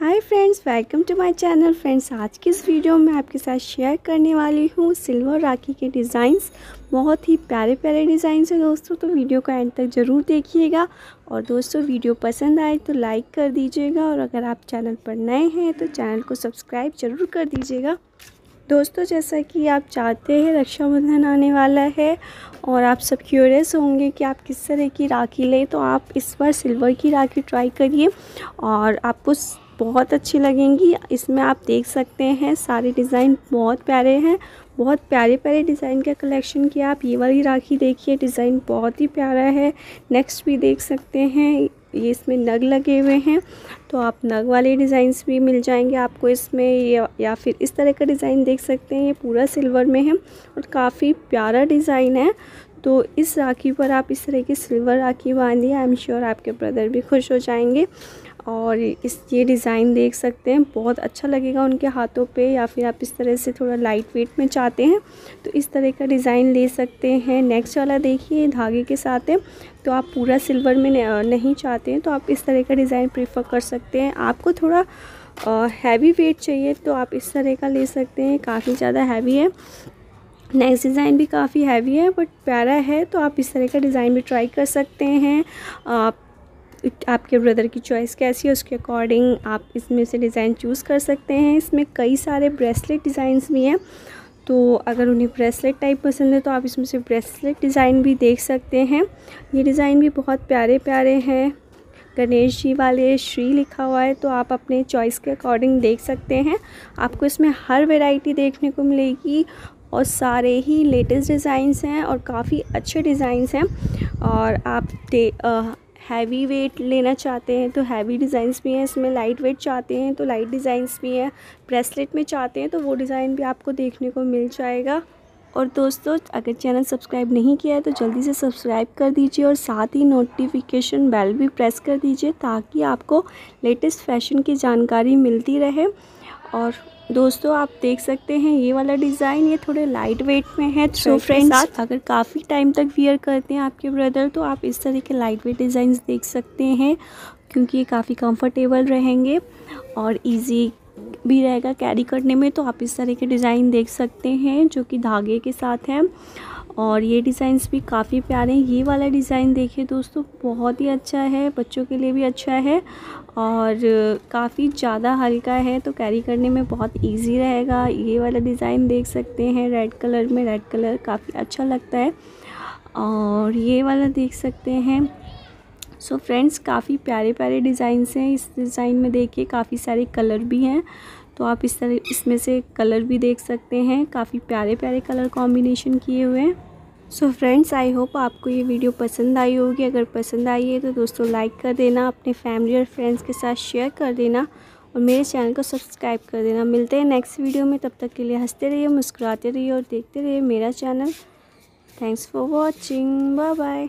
Hi friends welcome to my channel friends आज की इस वीडियो में आपके साथ शेयर करने वाली हूँ सिल्वर राखी के डिज़ाइंस बहुत ही प्यारे प्यारे डिज़ाइंस हैं दोस्तों तो वीडियो को एंड तक ज़रूर देखिएगा। और दोस्तों वीडियो पसंद आए तो लाइक कर दीजिएगा। और अगर आप चैनल पर नए हैं तो चैनल को सब्सक्राइब ज़रूर कर दीजिएगा। दोस्तों, जैसा कि आप चाहते हैं रक्षाबंधन आने वाला है और आप सब क्यूरियस होंगे कि आप किस तरह की राखी लें तो आप इस बार सिल्वर की राखी ट्राई करिए। और आपको बहुत अच्छी लगेंगी। इसमें आप देख सकते हैं सारे डिज़ाइन बहुत प्यारे हैं। बहुत प्यारे प्यारे डिज़ाइन का कलेक्शन किया आप। ये वाली राखी देखिए डिज़ाइन बहुत ही प्यारा है। नेक्स्ट भी देख सकते हैं ये इसमें नग लगे हुए हैं। तो आप नग वाले डिज़ाइंस भी मिल जाएँगे आपको इसमें या, या फिर इस तरह का डिज़ाइन देख सकते हैं। ये पूरा सिल्वर में है और काफ़ी प्यारा डिज़ाइन है। तो इस राखी पर आप इस तरह की सिल्वर राखी बांधिए आई एम श्योर आपके ब्रदर भी खुश हो जाएँगे। और इस, ये डिज़ाइन देख सकते हैं, बहुत अच्छा लगेगा उनके हाथों पे या फिर आप इस तरह से थोड़ा लाइट वेट में चाहते हैं तो इस तरह का डिज़ाइन ले सकते हैं। नेक्स्ट वाला देखिए, धागे के साथ है तो आप पूरा सिल्वर में नहीं चाहते हैं तो आप इस तरह का डिज़ाइन प्रीफर कर सकते हैं। आपको थोड़ा हैवी वेट चाहिए तो आप इस तरह का ले सकते हैं, काफ़ी ज़्यादा हैवी है। नेक्स्ट डिज़ाइन भी काफ़ी हैवी है बट प्यारा है तो आप इस तरह का डिज़ाइन भी ट्राई कर सकते हैं। आप आपके ब्रदर की चॉइस कैसी है, उसके अकॉर्डिंग आप इसमें से डिज़ाइन चूज़ कर सकते हैं। इसमें कई सारे ब्रेसलेट डिज़ाइंस भी हैं तो अगर उन्हें ब्रेसलेट टाइप पसंद है तो आप इसमें से ब्रेसलेट डिज़ाइन भी देख सकते हैं। ये डिज़ाइन भी बहुत प्यारे प्यारे हैं। गणेश जी वाले श्री लिखा हुआ है तो आप अपने चॉइस के अकॉर्डिंग देख सकते हैं। आपको इसमें हर वेराइटी देखने को मिलेगी और सारे ही लेटेस्ट डिज़ाइंस हैं और काफ़ी अच्छे डिज़ाइंस हैं। और आप हैवी वेट लेना चाहते हैं तो हैवी डिज़ाइंस भी हैं, इसमें लाइट वेट चाहते हैं तो लाइट डिज़ाइंस भी हैं ब्रेसलेट में चाहते हैं तो वो डिज़ाइन भी आपको देखने को मिल जाएगा। और दोस्तों, अगर चैनल सब्सक्राइब नहीं किया है तो जल्दी से सब्सक्राइब कर दीजिए और साथ ही नोटिफिकेशन बेल भी प्रेस कर दीजिए ताकि आपको लेटेस्ट फ़ैशन की जानकारी मिलती रहे। और दोस्तों आप देख सकते हैं ये वाला डिज़ाइन ये थोड़े लाइट वेट में है तो फ्रेंड्स अगर काफ़ी टाइम तक वियर करते हैं आपके ब्रदर तो आप इस तरह के लाइट वेट डिज़ाइन देख सकते हैं क्योंकि ये काफ़ी कंफर्टेबल रहेंगे और इजी भी रहेगा कैरी करने में तो आप इस तरह के डिज़ाइन देख सकते हैं जो कि धागे के साथ हैं। और ये डिज़ाइंस भी काफ़ी प्यारे हैं। ये वाला डिज़ाइन देखिए दोस्तों, बहुत ही अच्छा है, बच्चों के लिए भी अच्छा है और काफ़ी ज़्यादा हल्का है तो कैरी करने में बहुत इजी रहेगा। ये वाला डिज़ाइन देख सकते हैं रेड कलर में रेड कलर काफ़ी अच्छा लगता है। और ये वाला देख सकते हैं। सो so फ्रेंड्स काफ़ी प्यारे प्यारे डिज़ाइंस हैं। इस डिज़ाइन में देखिए काफ़ी सारे कलर भी हैं। तो आप इस तरह, इसमें से कलर भी देख सकते हैं। काफ़ी प्यारे प्यारे कलर कॉम्बिनेशन किए हुए हैं। सो फ्रेंड्स आई होप आपको ये वीडियो पसंद आई होगी। अगर पसंद आई है तो दोस्तों लाइक कर देना, अपने फैमिली और फ्रेंड्स के साथ शेयर कर देना और मेरे चैनल को सब्सक्राइब कर देना। मिलते हैं नेक्स्ट वीडियो में। तब तक के लिए हँसते रहिए, मुस्कुराते रहिए और देखते रहिए मेरा channel thanks for watching bye bye